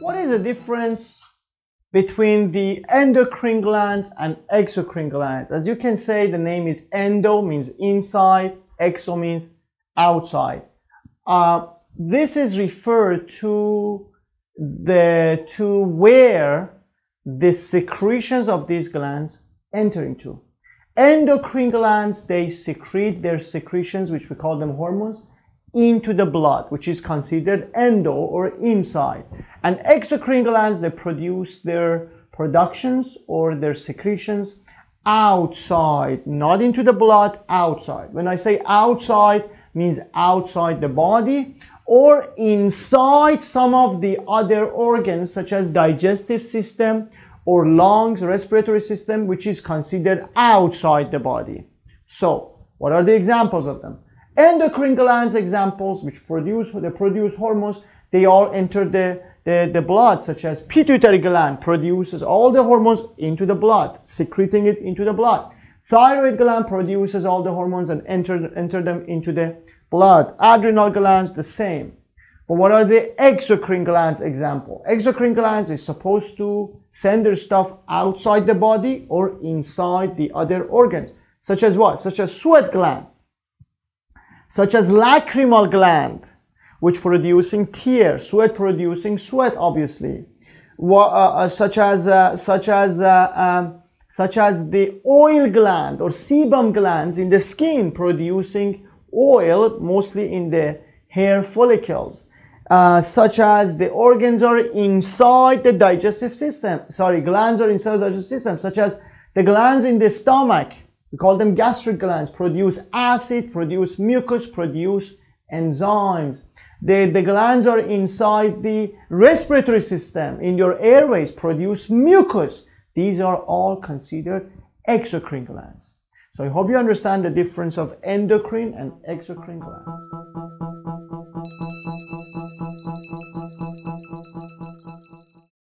What is the difference between the endocrine glands and exocrine glands? As you can say, the name is endo means inside, exo means outside. Uh, this is referred to the to where the secretions of these glands enter into. Endocrine glands, they secrete their secretions, which we call them hormones, into the blood, which is considered endo or inside. And exocrine glands, they produce their productions or their secretions outside, not into the blood, outside. When I say outside, means outside the body or inside some of the other organs such as digestive system or lungs, respiratory system, which is considered outside the body. So, what are the examples of them? Endocrine glands examples, which produce, they produce hormones, they all enter the, the, the blood, such as pituitary gland produces all the hormones into the blood, secreting it into the blood. Thyroid gland produces all the hormones and enter, enter them into the blood. Adrenal glands, the same. But what are the exocrine glands example? Exocrine glands is supposed to send their stuff outside the body or inside the other organs. Such as what? Such as sweat gland. Such as lacrimal gland, which producing tears, sweat producing sweat, obviously. Uh, uh, such as, uh, such as, uh, um, such as the oil gland or sebum glands in the skin producing oil, mostly in the hair follicles uh, such as the organs are inside the digestive system. Sorry, glands are inside the digestive system, such as the glands in the stomach. We call them gastric glands, produce acid, produce mucus, produce enzymes. The, the glands are inside the respiratory system, in your airways, produce mucus. These are all considered exocrine glands. So I hope you understand the difference of endocrine and exocrine glands.